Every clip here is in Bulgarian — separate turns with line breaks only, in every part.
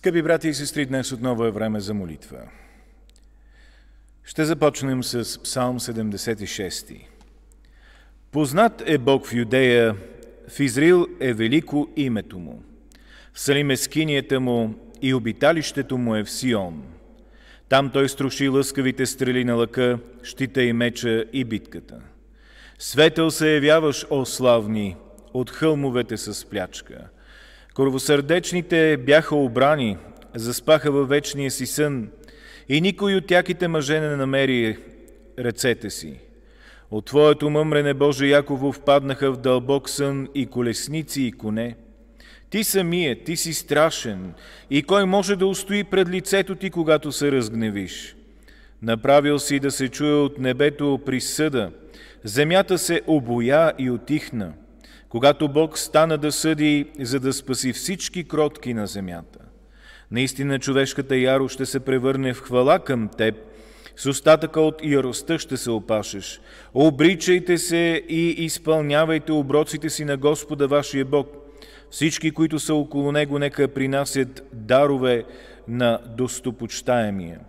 Скъпи брати и сестри, днес отново е време за молитва. Ще започнем с Псалм 76. Познат е Бог в Юдея, в Израил е велико името му. В Салим е скинията му и обиталището му е в Сион. Там той струши лъскавите стрели на лъка, щита и меча и битката. Светъл се явяваш, о славни, от хълмовете с плячка – Корвосърдечните бяха обрани, заспаха във вечния си сън и никой от тяките мъже не намери ръцете си. От Твоето мъмрене, Боже Яково, впаднаха в дълбок сън и колесници и коне. Ти самия, ти си страшен и кой може да устои пред лицето ти, когато се разгневиш? Направил си да се чуе от небето присъда, земята се обоя и отихна – когато Бог стана да съди, за да спаси всички кротки на земята. Наистина човешката яро ще се превърне в хвала към теб, с остатъка от яростта ще се опашеш. Обричайте се и изпълнявайте оброците си на Господа вашия Бог. Всички, които са около Него, нека принасят дарове на достопочтаемия.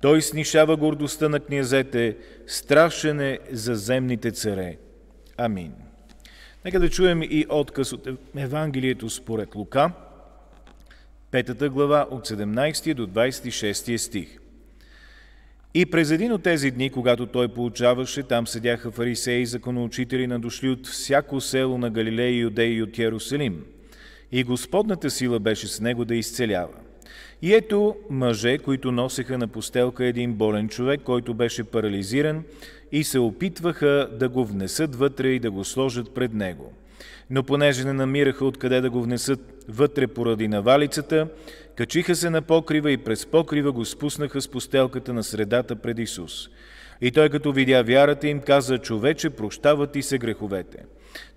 Той снишава гордостта на князете, страшен е за земните царе. Амин. Нека да чуем и отказ от Евангелието според Лука, петата глава от 17 до 26 стих. И през един от тези дни, когато той получаваше, там седяха фарисеи и законоучители, надошли от всяко село на Галилея, Юдея и от Ярусалим. И Господната сила беше с него да изцелява. И ето мъже, които носеха на постелка един болен човек, който беше парализиран и се опитваха да го внесат вътре и да го сложат пред него. Но понеже не намираха откъде да го внесат вътре поради навалицата, качиха се на покрива и през покрива го спуснаха с постелката на средата пред Исус. И той като видя вярата им каза, човече, прощават и се греховете.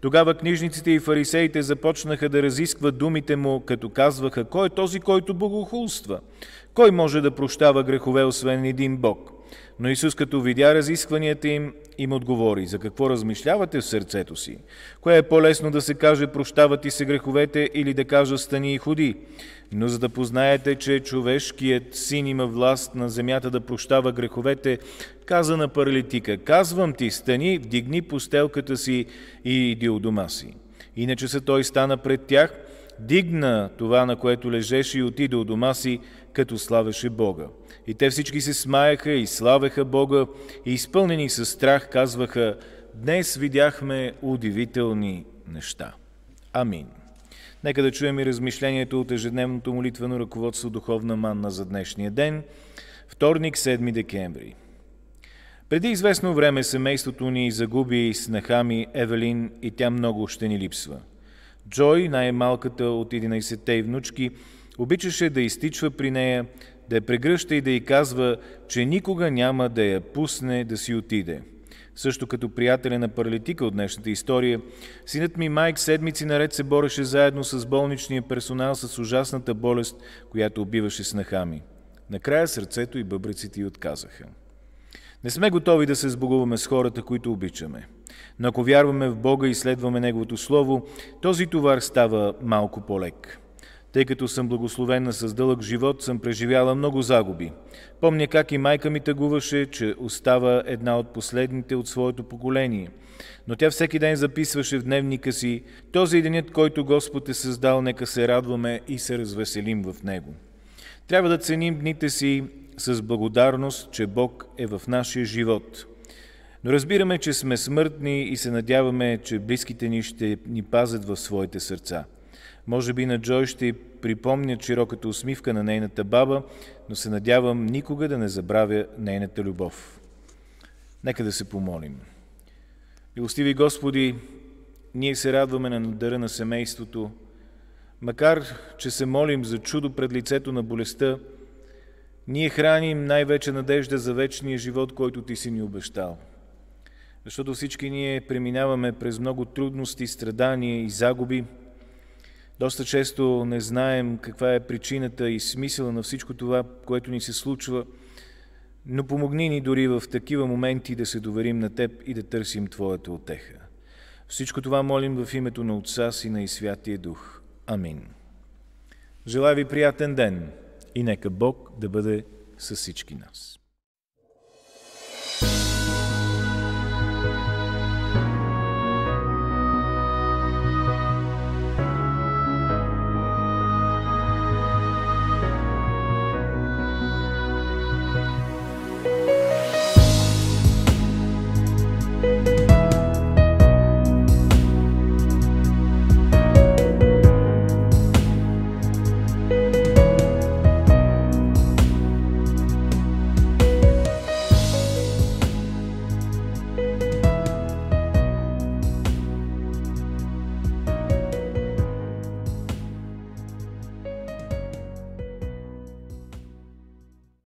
Тогава книжниците и фарисеите започнаха да разискват думите му, като казваха, кой е този, който богохулства? Кой може да прощава грехове, освен един Бог? Но Исус, като видя разискванията им, им отговори, за какво размишлявате в сърцето си? Кое е по-лесно да се каже, прощават и се греховете, или да кажа, стани и ходи? Но за да познаете, че човешкият син има власт на земята да прощава греховете, каза на паралитика, казвам ти, стани, вдигни постелката си и иди у дома си. Иначе се той стана пред тях, дигна това, на което лежеше и отиде у дома си, като славеше Бога. И те всички се смаяха и славеха Бога и изпълнени със страх казваха, днес видяхме удивителни неща. Амин. Нека да чуем и размишлението от ежедневното молитвено ръководство Духовна манна за днешния ден, вторник, 7 декември. Преди известно време семейството ни загуби снаха ми Евелин и тя много ще ни липсва. Джой, най-малката от 11-те и внучки, обичаше да изтичва при нея, да я прегръща и да й казва, че никога няма да я пусне да си отиде. Също като приятеля на паралитика от днешната история, синът ми Майк седмици наред се бореше заедно с болничния персонал с ужасната болест, която убиваше снаха ми. Накрая сърцето и бъбреците й отказаха. Не сме готови да се сбогуваме с хората, които обичаме. Но ако вярваме в Бога и следваме Неговото Слово, този товар става малко по-лек. Тъй като съм благословена с дълъг живот, съм преживяла много загуби. Помня как и майка ми тъгуваше, че остава една от последните от своето поколение. Но тя всеки ден записваше в дневника си, този денят, който Господ е създал, нека се радваме и се развеселим в него. Трябва да ценим дните си с благодарност, че Бог е в нашия живот. Но разбираме, че сме смъртни и се надяваме, че близките ни ще ни пазят в своите сърца. Може би на Джой ще припомня широката усмивка на нейната баба, но се надявам никога да не забравя нейната любов. Нека да се помолим. Милостиви Господи, ние се радваме на дъра на семейството, макар че се молим за чудо пред лицето на болестта, ние храним най-вече надежда за вечния живот, който Ти си ни обещал. Защото всички ние преминаваме през много трудности, страдания и загуби – доста често не знаем каква е причината и смисъла на всичко това, което ни се случва, но помогни ни дори в такива моменти да се доверим на Теб и да търсим Твоята отеха. Всичко това молим в името на Отца, Сина и Святия Дух. Амин. Желая ви приятен ден и нека Бог да бъде с всички нас.